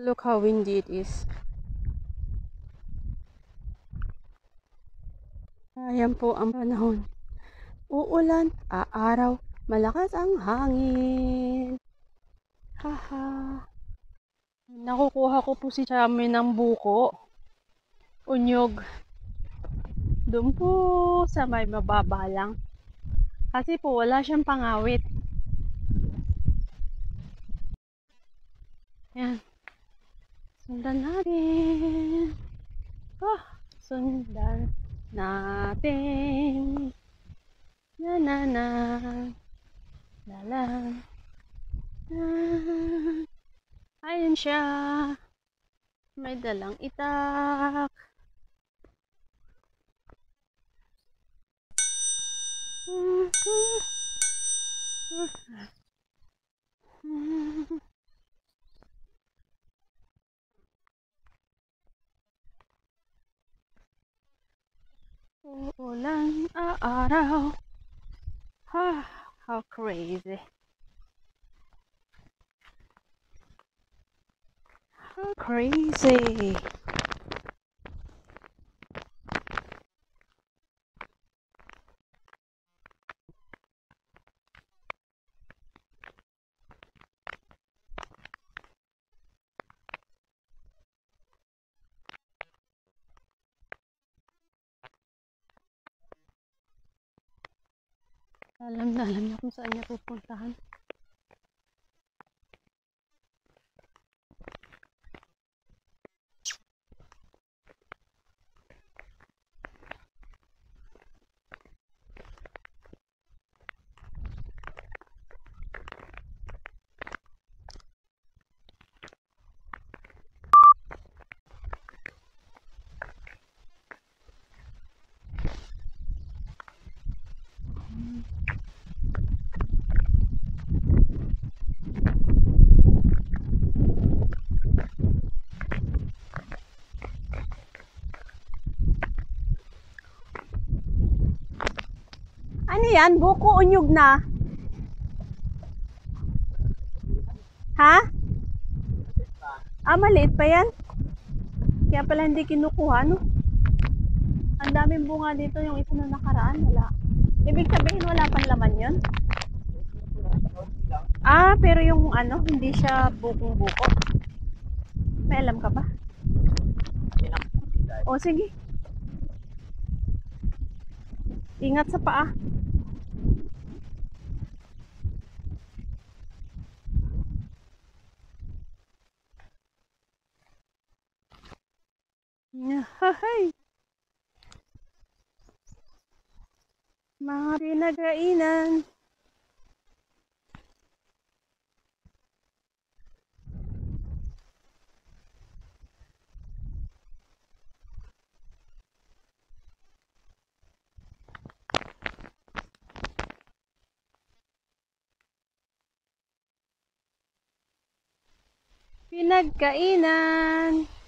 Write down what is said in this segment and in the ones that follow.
Look how windy it is. Ayan po ang panahon. Uulan, aaraw, malakas ang hangin. Haha. Nakukuha ko po si Chami ng buko. Unyog. Doon po sa may mababa lang. Kasi po wala siyang pangawit. Yan. Sundan natin. Ah, sundan natin. Na na na. La la. Na. Ayun siya. May dalang itak. Uulan araw. Ha, how crazy. How crazy. Alam na alam niya kung saan niya pupuntahan. Yan? Buko unyog na? Ha? Ah, maliit pa yan? Kaya pala hindi kinukuha, no? Ang daming bunga dito yung isa na nakaraan. Wala. Ibig sabihin wala pang laman yun? Ah, pero yung ano, hindi siya bukong-buko. May alam ka ba? O, sige. Ingat sa paa. Yahay! Mga pinagkainan. Pinagkainan.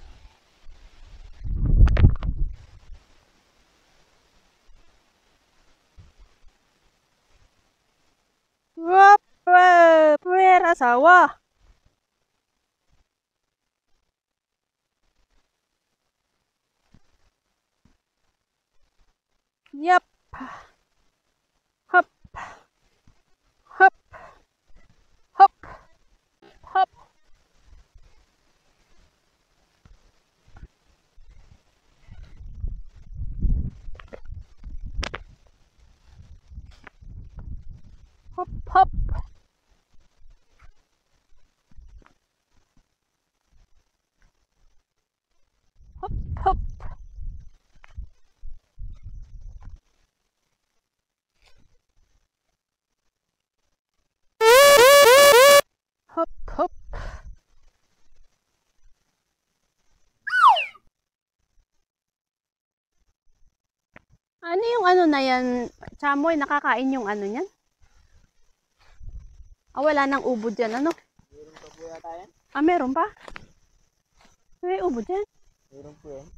Whoop, where asawa? Yep. Ano yung ano na yan? Chamoy, nakakain yung ano niyan? Ah, wala nang ubod yan, ano? Meron pa po yata yan? Ah, meron pa? May ubod yan. Meron po yan.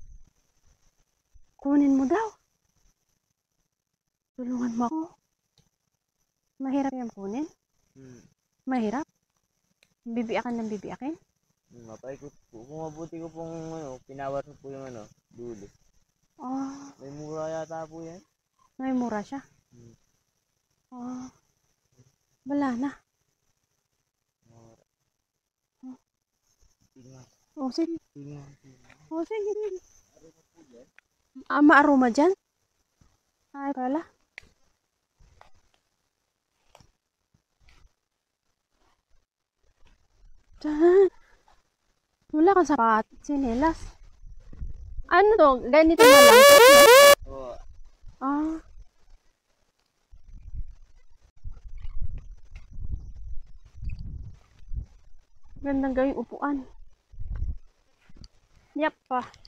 Kunin mo daw. Tulungan mo ako. Mahirap yan kunin. Hmm. Mahirap. Bibiakan ng bibiakin. Mapaikot po. Kung mabuti ko pong ano, pinawar po yung ano, dulo. Oh, May mura yata po yan. may mura siya. Hmm. Oh. Wala na. Mura. Hmm. Tingnan, Oh, sige. tingnan. Oh, sige. Ah, maaroma dyan? Ay, pala. Diyan. Wala kang sapat. Sinelas. Ano to? Ganito na lang. Oo. Ah. Gandang gawing upuan. Yap pa.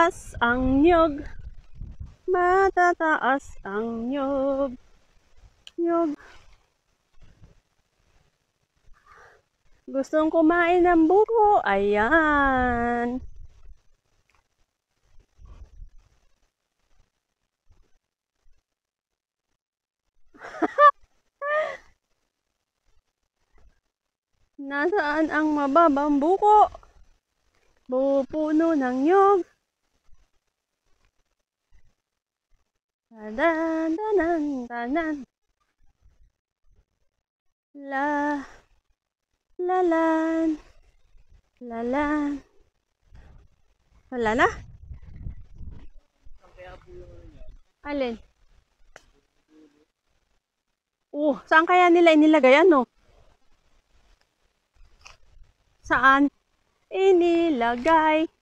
Matataas ang nyog. Matataas ang nyog. Nyog. Gustong kumain ng buko. Ayan. Nasaan ang mababang buko? Pupuno ng nyog. Tadan, tanan, tanan. La, lalan, lalan. Wala na? Alin? Oh, saan kaya nila inilagay ano? Saan? Inilagay.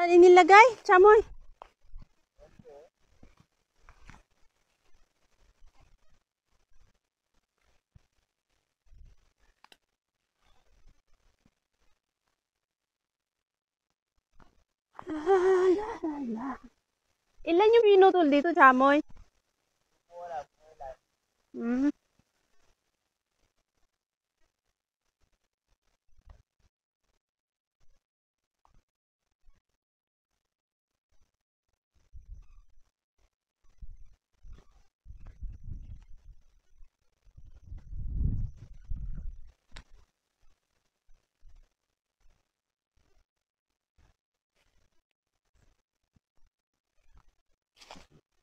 Saan inilagay? Chamoy. La, la, la, la. Ilan yung pinutol dito, Chamoy? Hmm. Matataas. Buko.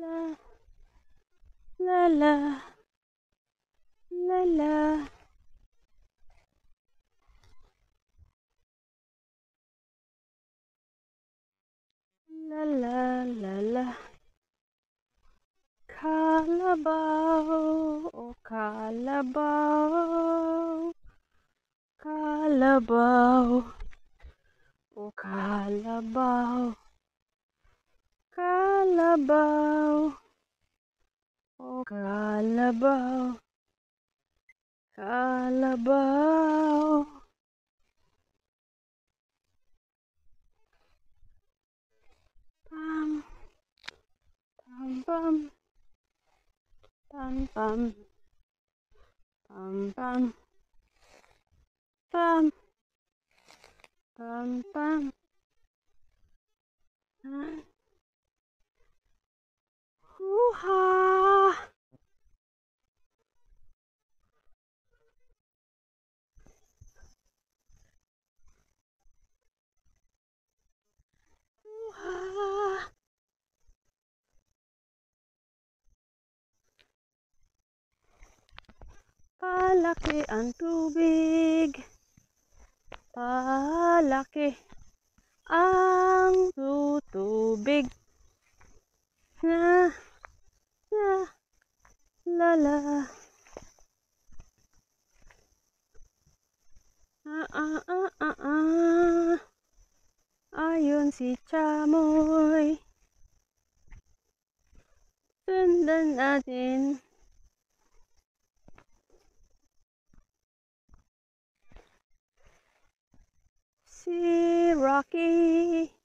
la. La. La la. La la. La la la la. Kalabaw, oh kalabaw. Kalabaw, oh kalabaw. Kalabaw. Oh, kalabaw. Kalabaw. Pam. Pam, pam. Pam, pam. Pam, pam. Pam. Pam, pam. Ah. Hoo-ha! Hoo-ha! Palaki ang tubig. Palaki ang tutubig na na lala. Ah, ah, ah, ah, ah. Ayun si Chamoy. Sundan natin. Si Rocky.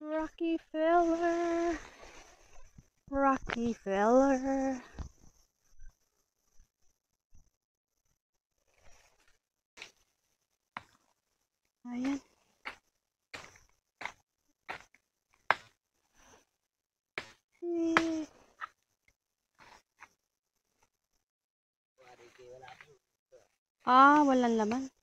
Rocky Feller. Rocky Feller. Ayan. Si... Ah, walang laman.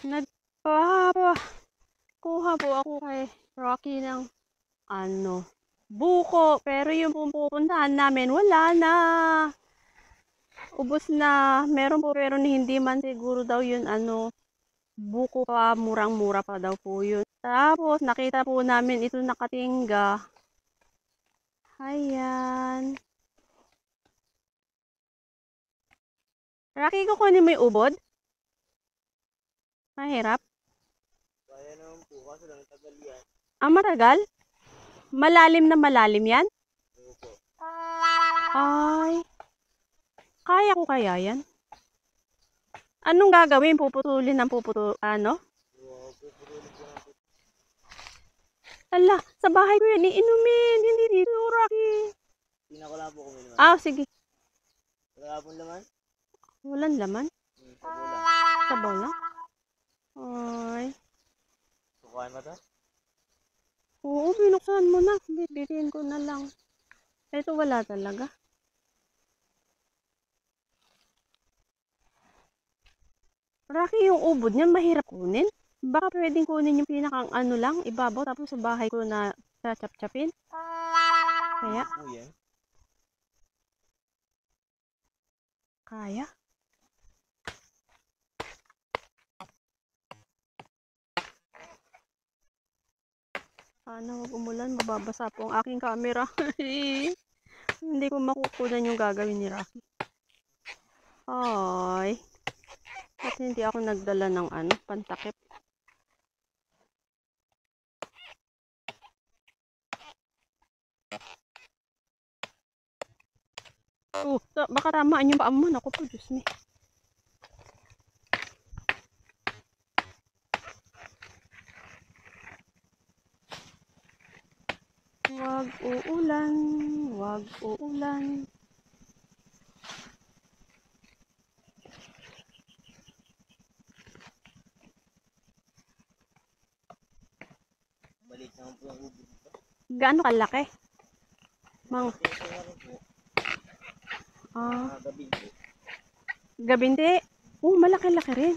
Nagpapa kuha po ako kay Rocky ng ano, buko. Pero yung pupuntahan namin, wala na. Ubus na. Meron po pero hindi man siguro daw yun ano, buko pa, murang-mura pa daw po yun. Tapos, nakita po namin ito nakatingga. Ayan. Rocky, kukunin mo yung ubod? Mahirap. Kaya naman po, kaso lang tagal yan. Ah, matagal? Malalim na malalim yan? Oo po. Ay. Kaya ko kaya yan? Anong gagawin? Puputulin ng puputu... Ano? Ala, sa bahay ko yan iinumin. Hindi dito, Rocky. Tingnan ko lang po naman. Ah, sige. Wala pong laman? Walang laman. Hmm, sa bola. Sa bola. Ay. Sukain mo to? Oo, binuksan mo na. Bibitin ko na lang. Ito wala talaga. Rocky, yung ubod niyan, mahirap kunin. Baka pwedeng kunin yung pinakang ano lang, ibabaw, tapos sa bahay ko na chachap-chapin. Kaya, yan. kaya. Sana wag umulan, mababasa po ang aking camera. Hindi ko makukunan yung gagawin ni Rocky. Ay. At hindi ako nagdala ng ano, pantakip. Oh, baka tamaan yung paa mo. Naku po, Diyos me. Wag uulan, wag uulan. Maliit naman po yung ubod dito. Gaano kalaki? Mang, ah, Mga gabi po. gabinti. Oh, malaki-laki rin.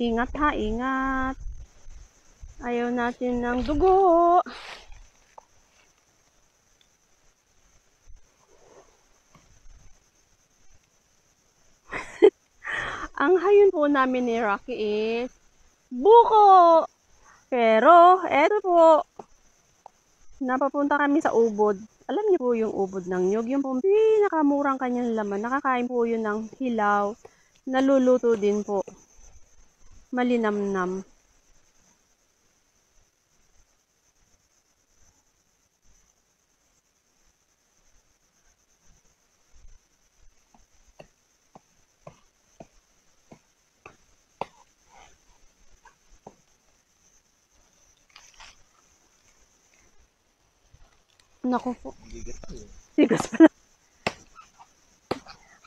Ingat ha, ingat. Ayaw natin ng dugo. Ang hayon po namin ni Rocky is buko. Pero, eto po, napapunta kami sa ubod. Alam niyo po yung ubod ng nyug, yung po pinakamurang kanyang laman. Nakakain po yun ng hilaw. Naluluto din po malinamnam. Naku po. Sigas pa na.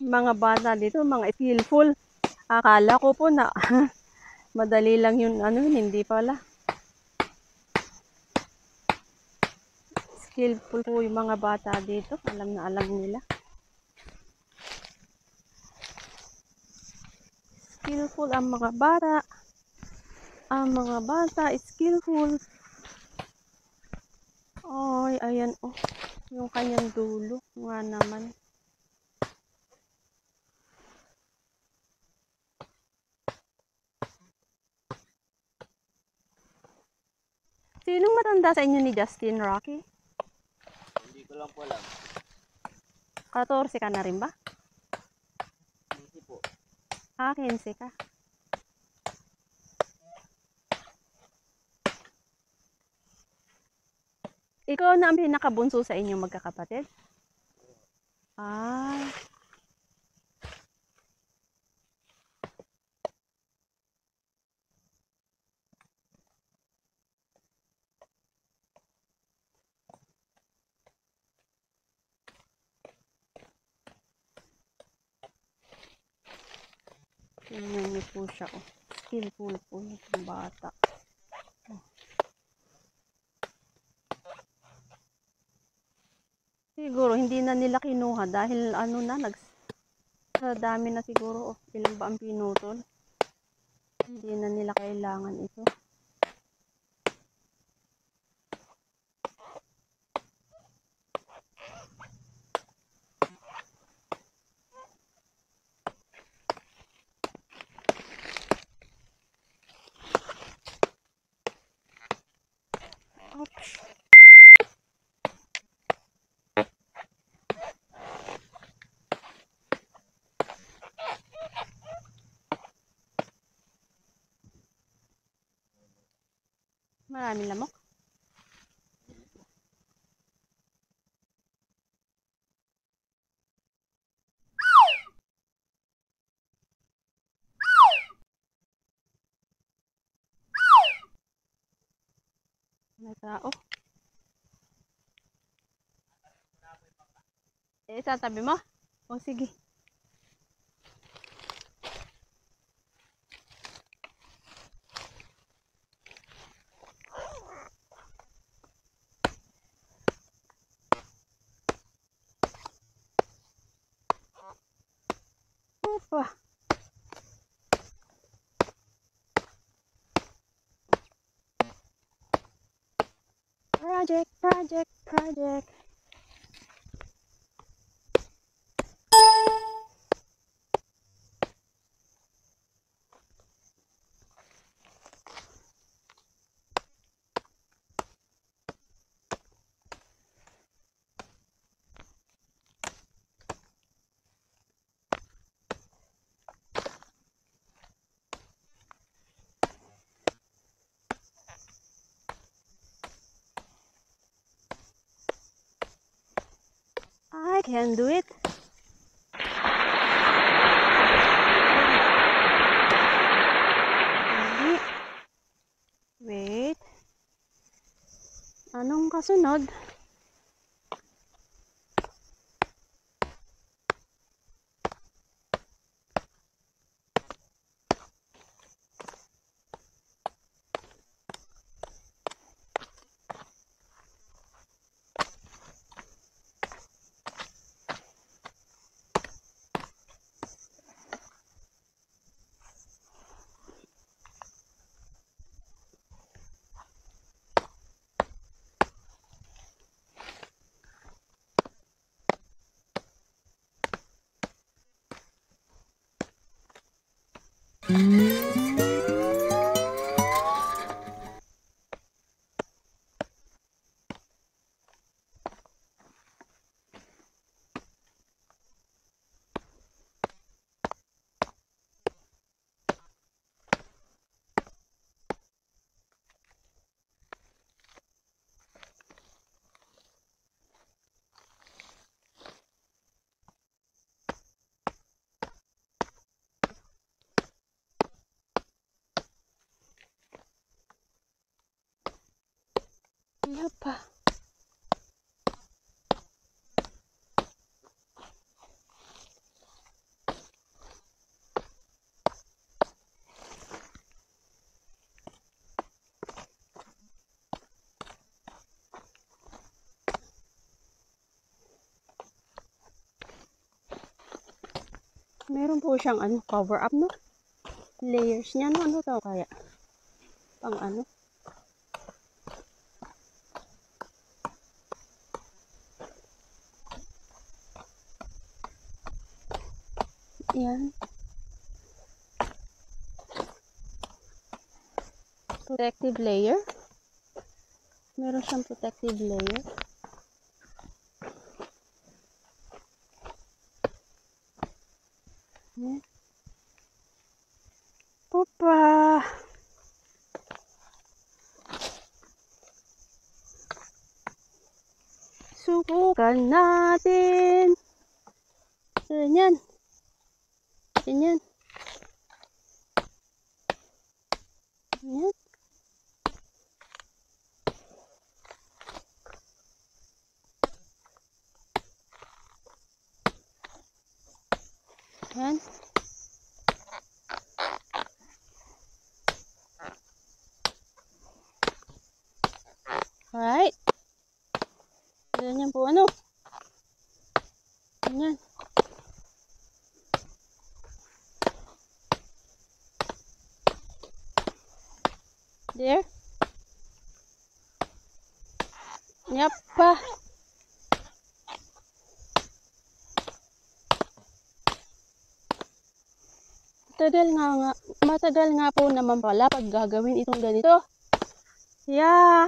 Mga bata dito, mga skillful. Akala ko po na madali lang yun. Ano hindi pala. Skillful po yung mga bata dito. Alam na alam nila. Skillful ang mga bata. Ang mga bata, skillful. Oy, ayan oh. Yung kanyang dulo. Nga naman. Sinong matanda sa inyo ni Justin Rocky? Hindi ko lang po alam. 14 ka na rin ba? Hindi po. Ah, 15 ka. Ikaw na ang pinakabunso sa inyong magkakapatid? Ah. Tingnan niyo po siya. Oh. Skillful po yung bata. Siguro hindi na nila kinuha dahil ano na nag dami na siguro oh, ilan ba ang pinutol. Hindi na nila kailangan ito. Maraming lamok. May tao. Eh, tatabi mo? O, sige. Can do it. Wait. Anong kasunod? Ano Wala meron po siyang ano, cover up no? Layers niya no? Ano daw kaya pang ano? Yan. Protective layer. Meron siyang protective layer. Yan. Pupa! Subukan natin. Ganyan. Ganyan. Ganyan. Yan. Alright. Ganyan po ano. Ganyan. There. Yappa. Matagal nga nga, matagal nga po naman pala pag gagawin itong ganito. Yeah.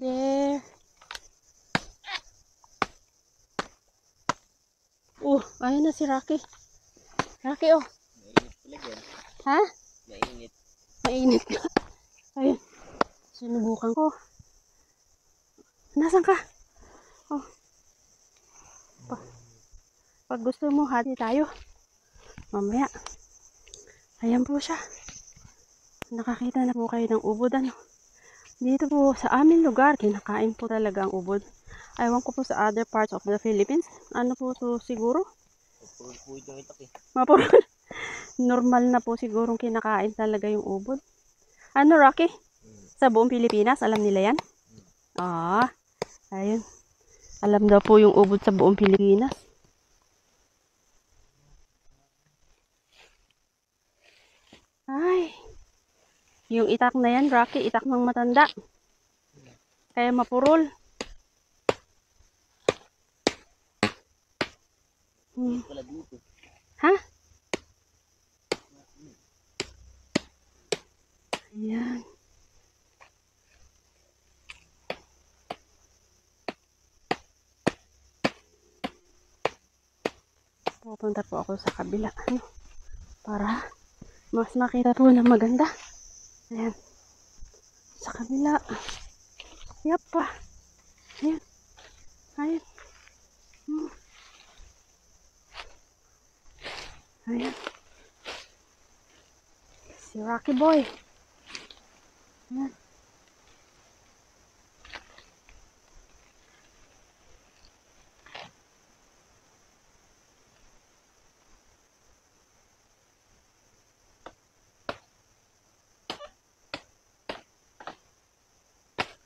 There. Uh, ayun na si Rocky. Rocky, oh. Mainit dyan. Ha? Mainit. Mainit ka. Ayun. Sinubukan ko. Nasaan ka? Oh. Pa pag gusto mo, hati tayo. Mamaya. Ayan po siya. Nakakita na po kayo ng ubod, ano. Dito po sa aming lugar, kinakain po talaga ang ubod. Ewan ko po sa other parts of the Philippines. Ano po to siguro? Po yung itak eh. Mapuro. Normal na po sigurong kinakain talaga yung ubod. Ano, Rocky? Sa buong Pilipinas, alam nila yan? Ah, ayun. Alam daw po yung ubod sa buong Pilipinas. Ay, yung itak na yan, Rocky, itak ng matanda. Kaya mapurol. Hmm. Ha? Ayan. Pupunta po ako sa kabila. Ano? Para mas makita po ng maganda. Ayan. Sa kabila. Yapa. Ayan. Ayan. Hmm. Ayan. Si Rocky Boy. Ayan.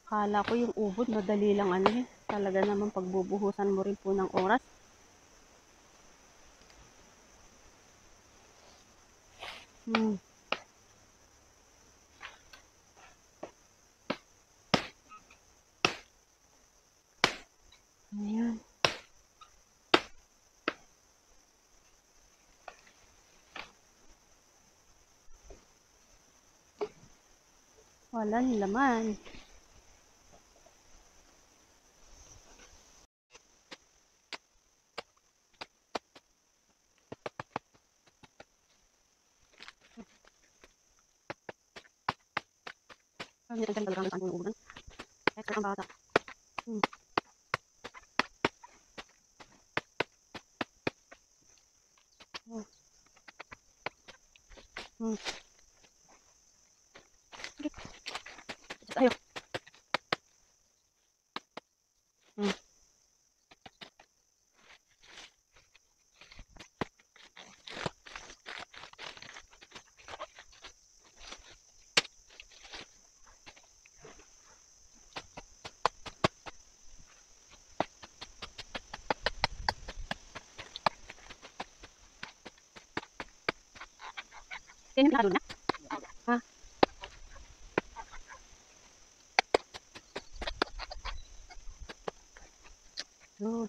Kala ko yung ubod, madali lang ano eh. Talaga naman pagbubuhusan mo rin po ng oras. Hmm. Ayan. Walang laman. Yeah, yeah. Yan yung pinakadul na? Ha? Oh.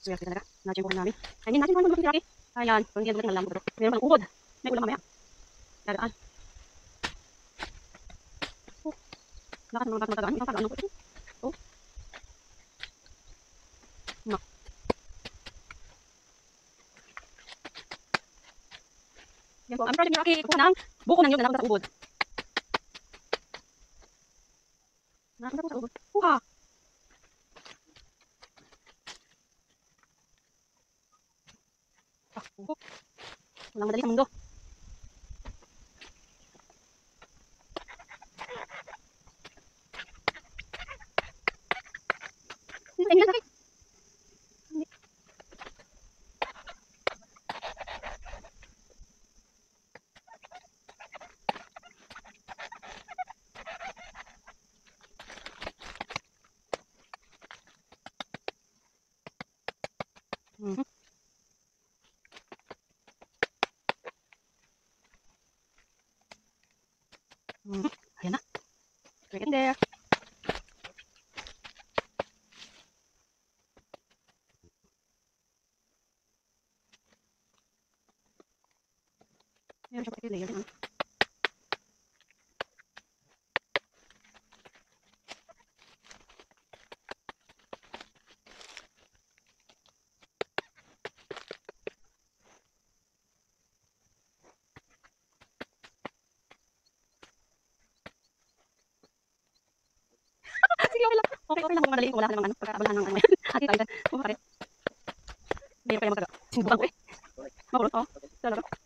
Swerte talaga. Natin ko namin. Ayun, natin ko namin laki. Ayan, kung hindi natin alam ko. Meron pang ubod. May ulam mamaya. Dadaan. Oh. Lakas ng mga bata matagaan. Ang tagaan ko ito. Oh. Ma. Project ni Rocky, kuha ng buko ng na napunta sa ubod. Napunta po sa ubod. Kuha. Ah, buko. Madali sa mundo. Hindi, hindi, hindi. Hindi. Mhm. Mhm. Ayan na. Right in there. Meron siya pa layer din. ah. Okay lang. Kung madali wala ka namang ano. Pagkakabalahan ng ano yan. Hati tayo dyan. Kung pare. Hindi pa yung magkaga. Sinubukan ko eh. Makulot, oh. Talaga.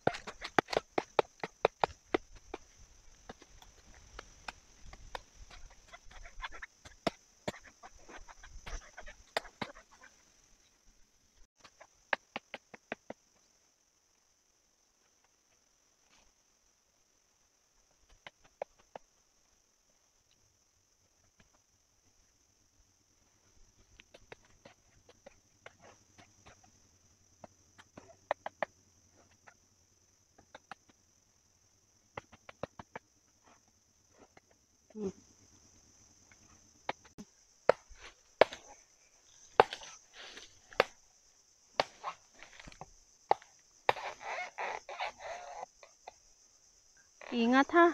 Ingat ha.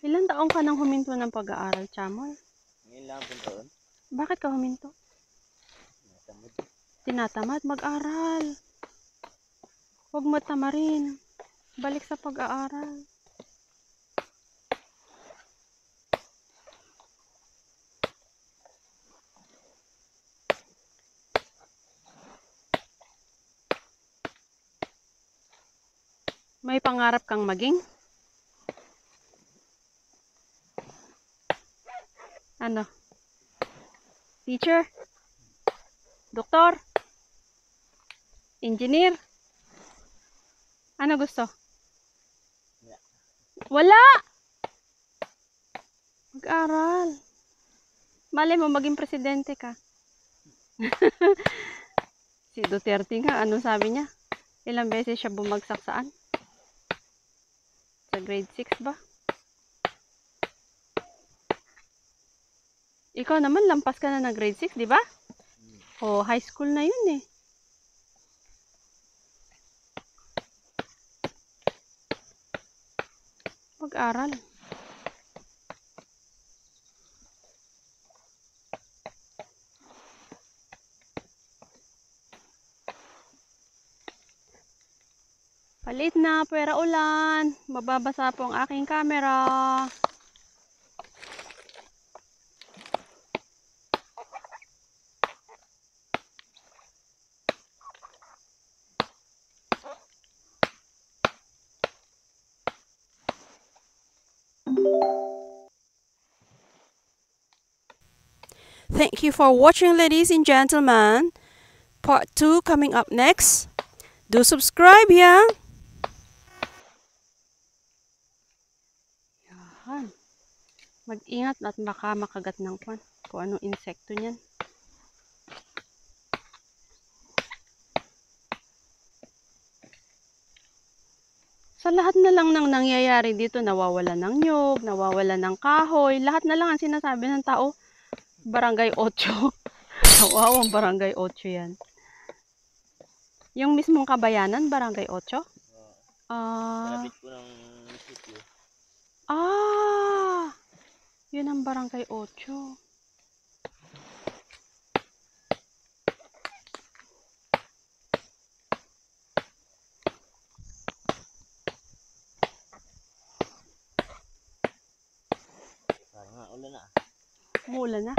Ilan taong ka nang huminto ng pag-aaral, Chamol? Ngayon lang po taon. Bakit ka huminto? Natamad. Tinatamad mag-aral. Huwag mo tamarin. Balik sa pag-aaral. May pangarap kang maging? Ano? Teacher? Doktor? Engineer? Ano gusto? Wala. Mag-aral. Malay mo, maging presidente ka. si Duterte nga, ano sabi niya? Ilang beses siya bumagsak saan? Sa grade 6 ba? Ikaw naman, lampas ka na ng grade 6, di ba? Oh, high school na yun eh. Mag-aral. Palit na, pwera ulan. Mababasa po ang aking camera. Thank you for watching, ladies and gentlemen. Part 2 coming up next. Do subscribe, yeah? mag-ingat at baka ng kwan kung anong insekto niyan. Sa lahat na lang ng nangyayari dito nawawala ng nyog, nawawala ng kahoy. Lahat na lang ang sinasabi ng tao. Barangay 8 wow ang barangay 8 yan. Yung mismong kabayanan barangay 8 ah. Uh, ah yun ang barangay 8. Parang nga ulan na. Mula na.